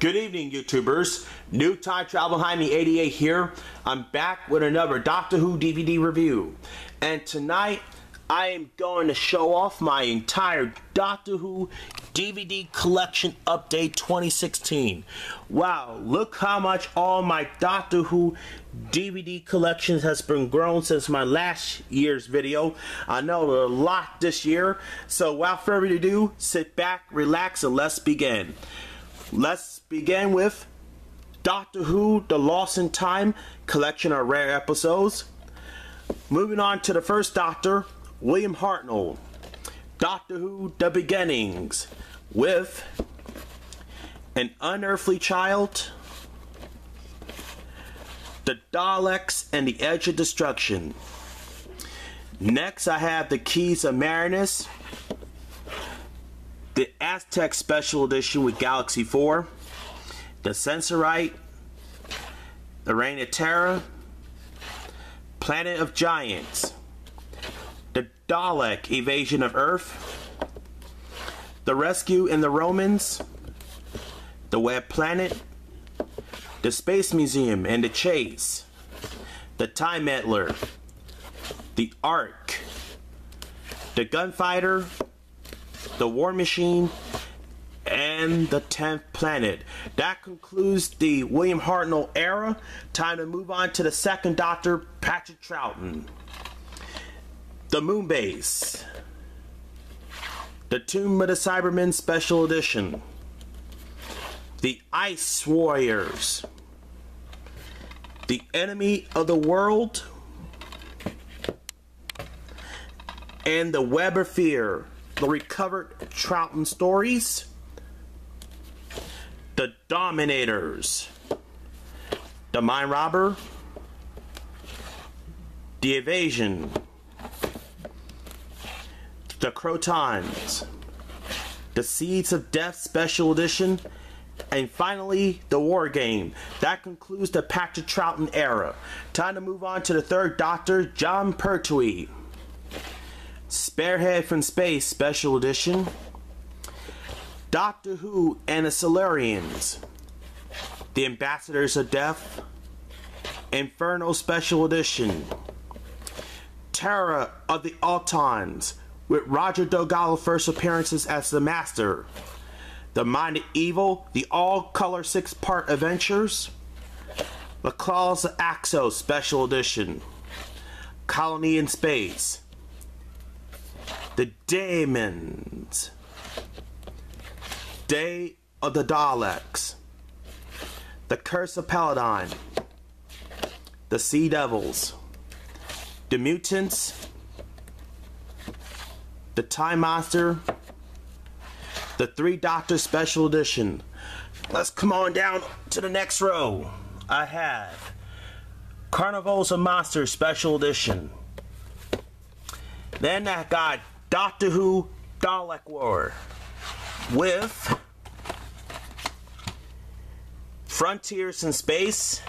Good evening, YouTubers. New Time Travel Hyman 88 here. I'm back with another Doctor Who DVD review. And tonight, I am going to show off my entire Doctor Who DVD collection update 2016. Wow, look how much all my Doctor Who DVD collection has been grown since my last year's video. I know a lot this year. So without further ado, sit back, relax, and let's begin. Let's begin with Doctor Who The Lost in Time collection of rare episodes. Moving on to the first Doctor, William Hartnell. Doctor Who The Beginnings with An Unearthly Child, The Daleks and the Edge of Destruction. Next, I have The Keys of Marinus the Aztec Special Edition with Galaxy 4, the Sensorite, the Reign of Terror, Planet of Giants, the Dalek Invasion of Earth, the Rescue in the Romans, the Web Planet, the Space Museum and the Chase, the Time Meddler, the Ark, the Gunfighter, the War Machine, and the 10th Planet. That concludes the William Hartnell era. Time to move on to the second Doctor, Patrick Troughton. The Moon Base. The Tomb of the Cybermen Special Edition. The Ice Warriors. The Enemy of the World. And the Web of Fear the recovered Troughton stories, the Dominators, the Mind Robber, the Invasion, the Crotons, the Seeds of Death Special Edition, and finally, the War Game. That concludes the Patrick Troughton era. Time to move on to the third Doctor, Jon Pertwee. Spearhead from Space Special Edition, Doctor Who and the Silurians, The Ambassadors of Death, Inferno Special Edition, Terror of the Autons with Roger Delgado first appearances as the Master, The Mind of Evil, the all-color six-part adventures, The Claws of Axos Special Edition, Colony in Space, the Daemons, Day of the Daleks, The Curse of Peladon, The Sea Devils, The Mutants, The Time Monster, The Three Doctors Special Edition. Let's come on down to the next row. I have Carnivals of Monsters Special Edition. Then I got Doctor Who Dalek War with Frontiers in Space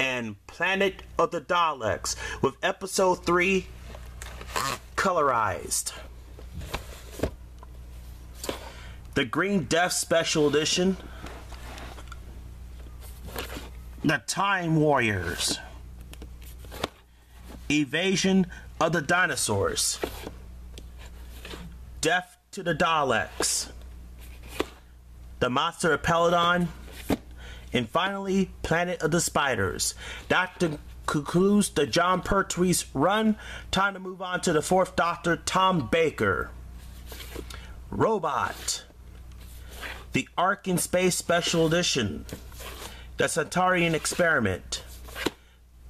and Planet of the Daleks with episode 3 colorized. The Green Death Special Edition. The Time Warriors. Invasion of the dinosaurs. Death to the Daleks. The Monster of Peladon. And finally, Planet of the Spiders. That concludes the Jon Pertwee's run. Time to move on to the fourth Doctor, Tom Baker. Robot. The Ark in Space Special Edition. The Sontaran Experiment.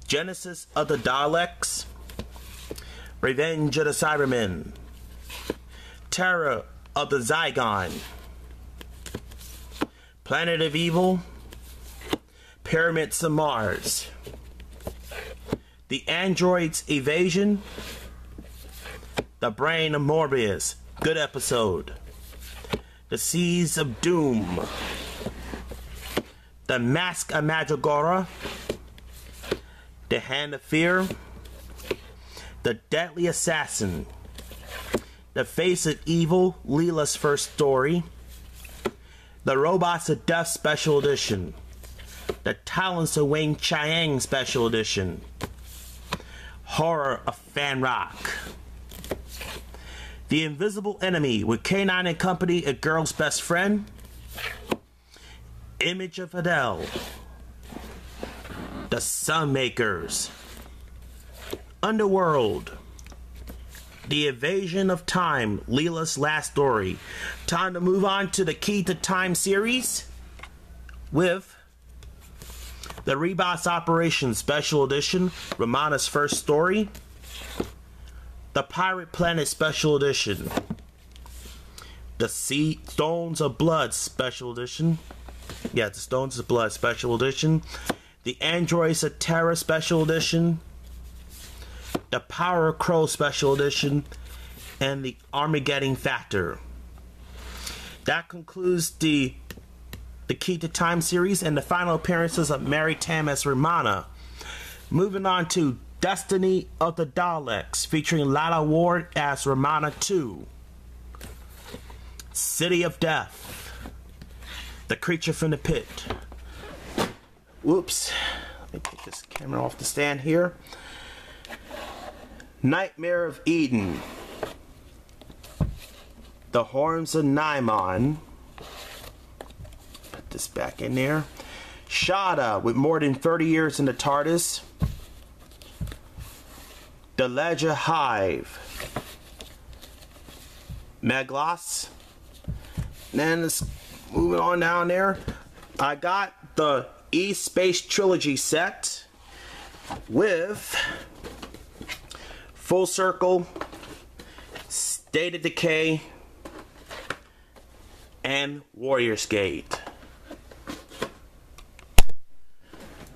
Genesis of the Daleks. Revenge of the Cybermen, Terror of the Zygon, Planet of Evil, Pyramids of Mars, The Android's Invasion, The Brain of Morbius, good episode, The Seeds of Doom, The Mask of Mandragora, The Hand of Fear, the Deadly Assassin, The Face of Evil, Leela's first story, The Robots of Death Special Edition. The Talons of Weng-Chiang Special Edition. Horror of Fang Rock. The Invisible Enemy with K9 and Company, A Girl's Best Friend. Image of Adele. The Sunmakers. Underworld. The Invasion of Time, Leela's last story. Time to move on to the Key to Time series with the Ribos Operation Special Edition, Romana's first story. The Pirate Planet Special Edition. The Sea Stones of Blood Special Edition. Yeah, the Stones of Blood Special Edition. The Androids of Terror Special Edition the Power Kroll Special Edition, and the Armageddon Factor. That concludes the the Key to Time series and the final appearances of Mary Tamm as Romana. Moving on to Destiny of the Daleks, featuring Lalla Ward as Romana 2. City of Death, The Creature from the Pit. Whoops. Let me take this camera off the stand here. Nightmare of Eden. The Horns of Nimon. Put this back in there. Shada with more than 30 years in the TARDIS. The Leisure Hive. Meglos. Then let's move on down there. I got the E Space Trilogy set with Full Circle, State of Decay, and Warrior's Gate.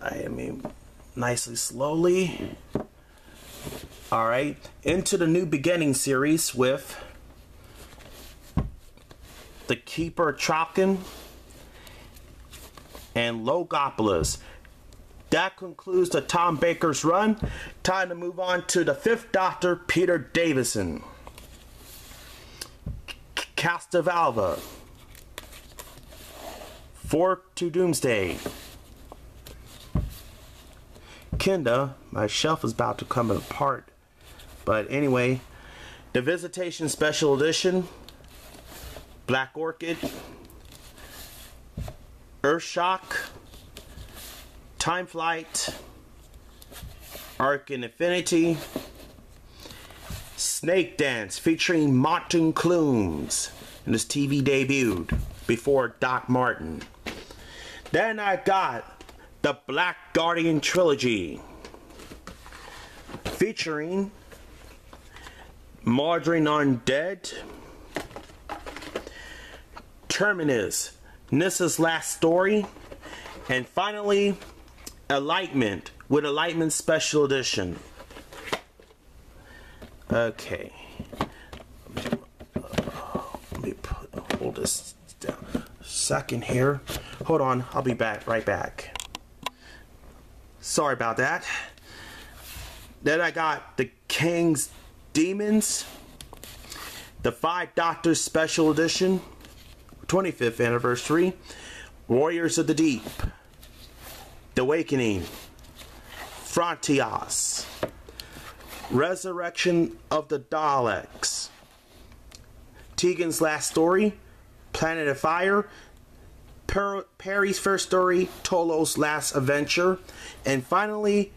I mean, nicely slowly. Alright, into the new beginning series with The Keeper Traken and Logopolis that concludes the Tom Baker's run. Time to move on to the fifth Doctor, Peter Davison. Castrovalva. Four to Doomsday. Kinda, my shelf is about to come apart. But anyway, the Visitation Special Edition, Black Orchid, Earthshock, Time Flight, Arc and Infinity, Snake Dance featuring Martin Clunes in his TV debuted before Doc Martin. Then I got the Black Guardian Trilogy featuring Mawdryn Undead, Terminus, Nyssa's Last Story, and finally Enlightenment with Enlightenment Special Edition. Okay. Let me put, hold this down a second here. Hold on, I'll be back, right back. Sorry about that. Then I got the King's Demons, the Five Doctors Special Edition, 25th anniversary, Warriors of the Deep. The Awakening, Frontios, Resurrection of the Daleks, Tegan's Last Story, Planet of Fire, per- Peri's First Story, Turlough's Last Adventure, and finally,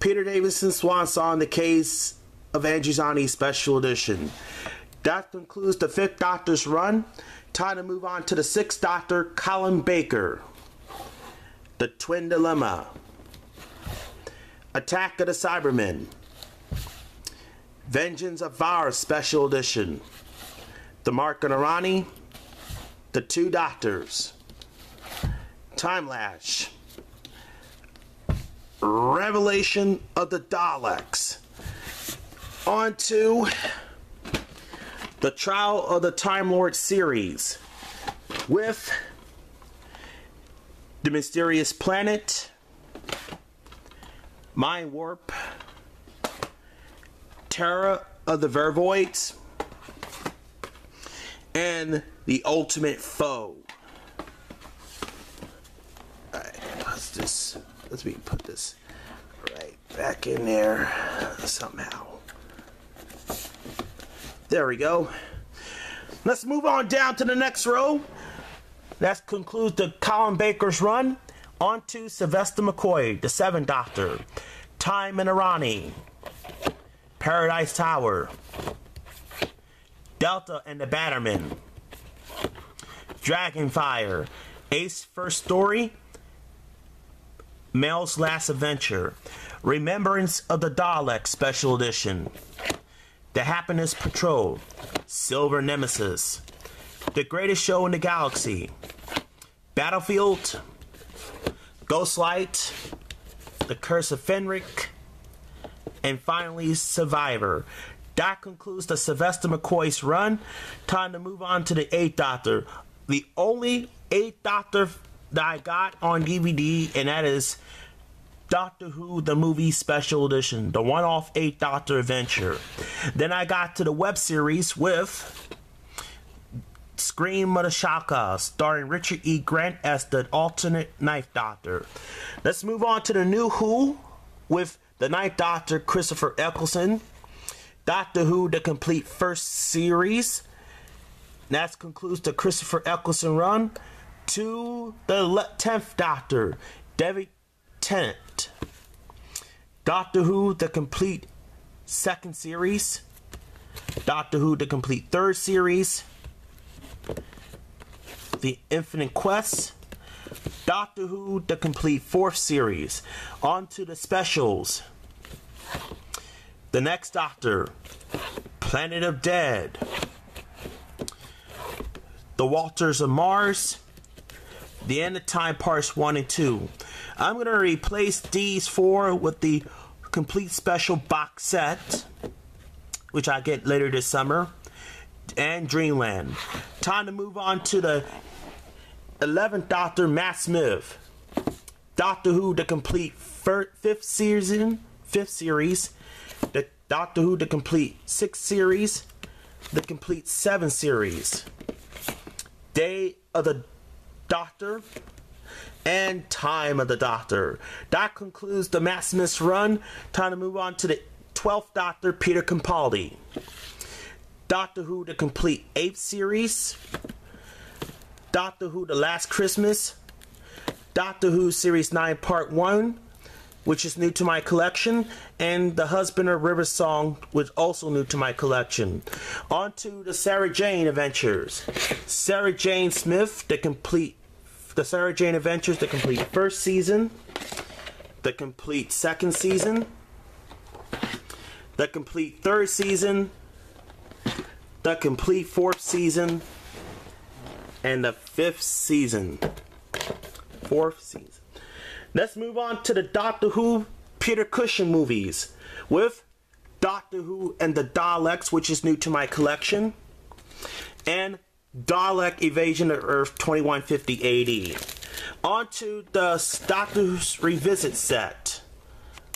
Peter Davison's Swan Song, The Caves of Androzani Special Edition. That concludes the Fifth Doctor's run. Time to move on to the Sixth Doctor, Colin Baker. The Twin Dilemma, Attack of the Cybermen, Vengeance of Var Special Edition, The Mark and Arani, The Two Doctors, Time Lash, Revelation of the Daleks. On to the Trial of the Time Lord series with the Mysterious Planet, Mind Warp, Terror of the Vervoids, and The Ultimate Foe. Alright, let's just, let's me put this right back in there somehow. There we go. Let's move on down to the next row. That concludes the Colin Baker's run. On to Sylvester McCoy, the Seventh Doctor, Time and Irani, Paradise Tower, Delta and the Bannermen, Dragonfire, Ace First Story, Mel's Last Adventure, Remembrance of the Dalek Special Edition, The Happiness Patrol, Silver Nemesis, The Greatest Show in the Galaxy, Battlefield, Ghostlight, The Curse of Fenric, and finally Survival. That concludes the Sylvester McCoy's run. Time to move on to the Eighth Doctor. The only Eighth Doctor that I got on DVD, and that is Doctor Who, the movie special edition, the one off Eighth Doctor adventure. Then I got to the web series with Scream of the Shalka, starring Richard E. Grant as the alternate Ninth Doctor. Let's move on to the new Who with the Ninth Doctor, Christopher Eccleston. Doctor Who, the complete first series. That concludes the Christopher Eccleston run to the 10th Doctor, David Tennant. Doctor Who, the complete second series. Doctor Who, the complete third series. The Infinite Quest. Doctor Who, the complete fourth series. On to the specials. The Next Doctor. Planet of Dead. The Waters of Mars. The End of Time Parts 1 and 2. I'm going to replace these four with the complete special box set, which I get later this summer, and Dreamland. Time to move on to the 11th Doctor, Matt Smith. Doctor Who, the complete fifth season, fifth series. The Doctor Who, the complete sixth series. The complete seventh series. Day of the Doctor, and Time of the Doctor. That concludes the Matt Smith run. Time to move on to the 12th Doctor, Peter Capaldi. Doctor Who, the complete 8th series. Doctor Who, The Last Christmas. Doctor Who Series 9, Part 1, which is new to my collection. And The Husband of River Song, which also new to my collection. On to the Sarah Jane Adventures. Sarah Jane Smith, the complete the Sarah Jane Adventures, the complete first season, the complete second season, the complete third season, the complete fourth season, and the fifth season. Fourth season. Let's move on to the Doctor Who Peter Cushing movies with Doctor Who and the Daleks, which is new to my collection, and Dalek Invasion of Earth 2150 AD. On to the Doctor Who's Revisit set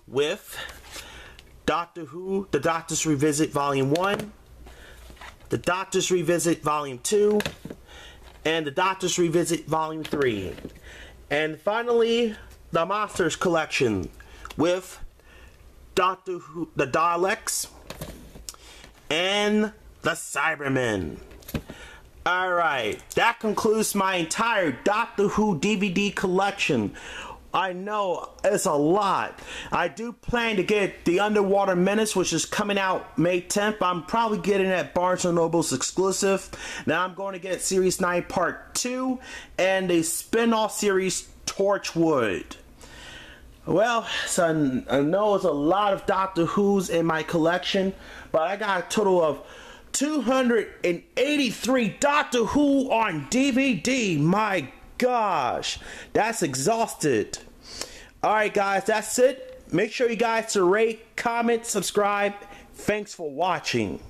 with Doctor Who, The Doctor's Revisit Volume 1, The Doctor's Revisit Volume 2, and The Doctor's Revisit Volume 3. And finally, the Monsters Collection with Doctor Who, The Daleks, and The Cybermen. Alright, that concludes my entire Doctor Who DVD collection. I know it's a lot. I do plan to get The Underwater Menace, which is coming out May 10th. I'm probably getting that Barnes & Noble's exclusive. Now I'm going to get Series 9 Part 2 and the spin-off series Torchwood. Well, so I know it's a lot of Doctor Who's in my collection, but I got a total of 283 Doctor Who on DVD. My gosh, that's exhausted. All right, guys, that's it. Make sure you guys to rate, comment, subscribe. Thanks for watching.